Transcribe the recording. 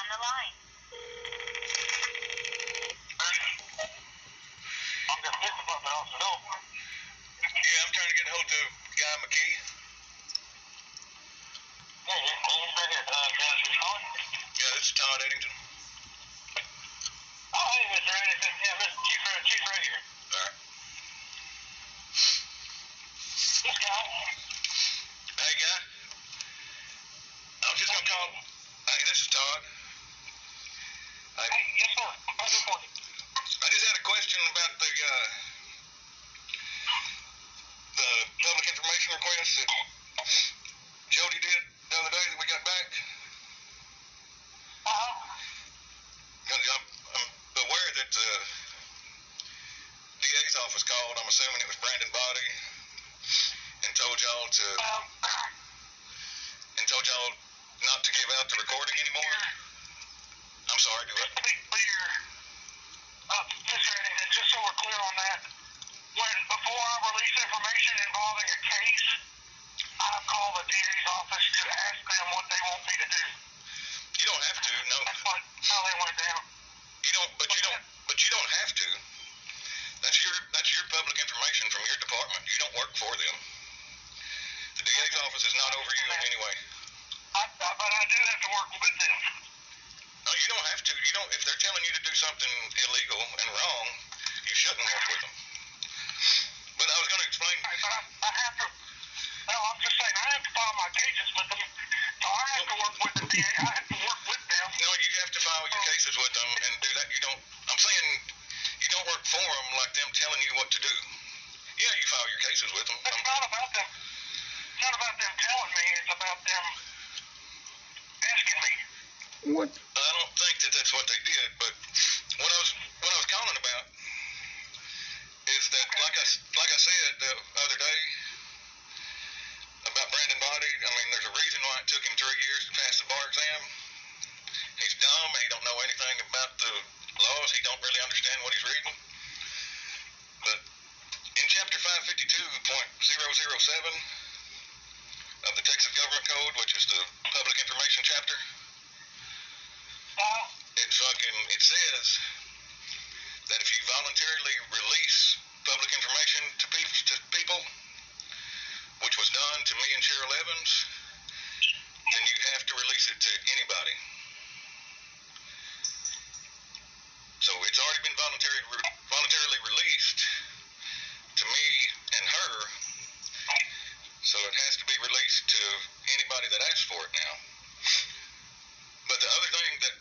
on the line. I'm the police department officer. No. Yeah, I'm trying to get a hold of Guy McKee. Hey, he's he's here. Uh, can I ask who's calling? Yeah, this is Todd Eddington. Oh, hey, Mr. Anderson. Yeah, Mr. Chief, Chief right here. All right. This guy. Hey, Guy. I was just gonna call. Hey, this is Todd. Hey, Hey, yes, sir. I'll do for you. I just had a question about the uh, the public information request that Jody did the other day that we got back. Uh-huh. I'm, I'm aware that the DA's office called. I'm assuming it was Brandon Baade and told y'all to Um, and told y'all not to give out the recording anymore. I'm sorry, do it. to be clear, uh, Mr. Anderson, just so we're clear on that, when, before I release information involving a case, I call the DA's office to ask them what they want me to do. You don't have to. No, That's what, how they went down. you don't. But you don't. But you don't have to. That's your that's your public information from your department. You don't work for them. The DA's office is not over you in any way. I, I, but I do have to work with them. No, you don't have to. You don't. If they're telling you to do something illegal and wrong, shouldn't work with them. But I was going to explain. Right, but I, I have to. No, I'm just saying I have to file my cases with them. So I have to work with the DA. I have to work with them. No, you have to file your cases with them and do that. You don't. I'm saying you don't work for them like them telling you what to do. Yeah, you file your cases with them. It's Um, not about them. It's not about them telling me. It's about them asking me. What? I don't think that that's what they did, but what I was what I was calling about is that, like I s- like I said the other day about Brandon Baade. I mean, there's a reason why it took him three years to pass the bar exam. He's dumb. He don't know anything about the laws. He don't really understand what he's reading. But in Chapter 552.007 of the Texas Government Code, which is the Public Information chapter, Uh, it fucking it says that if you voluntarily release public information to people to people, which was done to me and Cheryl Evans, then you have to release it to anybody. it has to be released to anybody that asks for it now. But the other thing that